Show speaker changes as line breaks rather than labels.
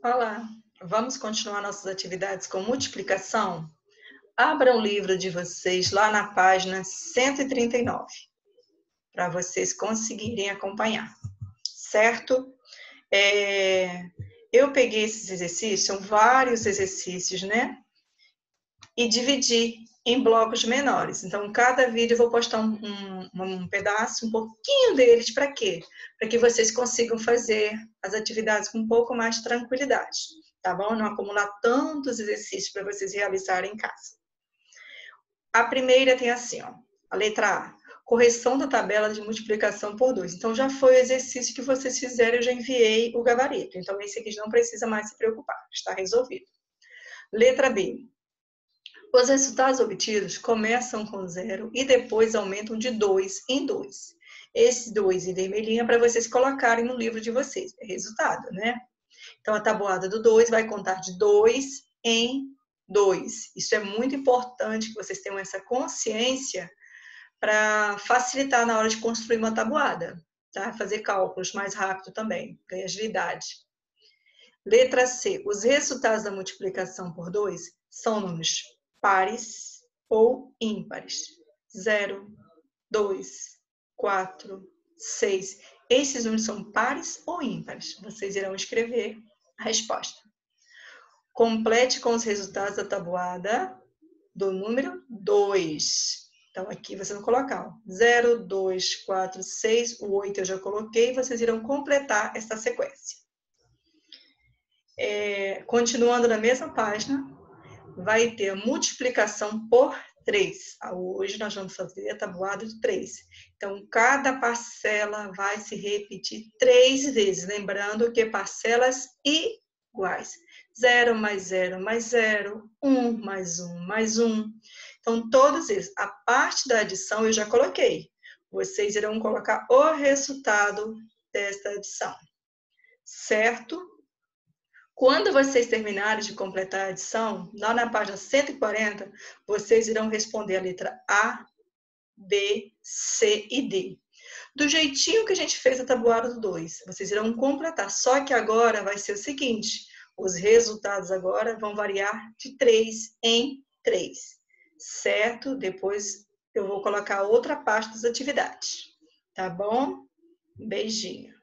Olá, vamos continuar nossas atividades com multiplicação? Abra o livro de vocês lá na página 139, para vocês conseguirem acompanhar, certo? É, eu peguei esses exercícios, são vários exercícios, né? E dividi em blocos menores. Então, cada vídeo eu vou postar um, um, um pedaço, um pouquinho deles, para quê? Para que vocês consigam fazer as atividades com um pouco mais de tranquilidade, tá bom? Não acumular tantos exercícios para vocês realizarem em casa. A primeira tem assim, ó, a letra A, correção da tabela de multiplicação por 2. Então, já foi o exercício que vocês fizeram, eu já enviei o gabarito. Então, esse aqui não precisa mais se preocupar, está resolvido. Letra B, os resultados obtidos começam com zero e depois aumentam de 2 em 2. Esse 2 em vermelhinho é para vocês colocarem no livro de vocês. É resultado, né? Então, a tabuada do 2 vai contar de 2 em 2. Isso é muito importante que vocês tenham essa consciência para facilitar na hora de construir uma tabuada, tá? Fazer cálculos mais rápido também, ganha agilidade. Letra C. Os resultados da multiplicação por 2 são números pares ou ímpares. 0, 2, 4, 6. Esses números são pares ou ímpares? Vocês irão escrever a resposta. Complete com os resultados da tabuada do número 2. Então, aqui você vai colocar 0, 2, 4, 6, o 8 eu já coloquei, vocês irão completar esta sequência. É, continuando na mesma página, vai ter multiplicação por 3. Ah, hoje nós vamos fazer a tabuada de 3. Então, cada parcela vai se repetir três vezes, lembrando que parcelas iguais. 0 mais 0 mais 0, 1 mais 1 mais 1. Então, todos esses. A parte da adição eu já coloquei. Vocês irão colocar o resultado desta adição. Certo? Quando vocês terminarem de completar a adição, lá na página 140, vocês irão responder a letra A, B, C e D. Do jeitinho que a gente fez a tabuada do 2, vocês irão completar. Só que agora vai ser o seguinte, os resultados agora vão variar de 3 em 3, certo? Depois eu vou colocar outra parte das atividades, tá bom? Beijinho.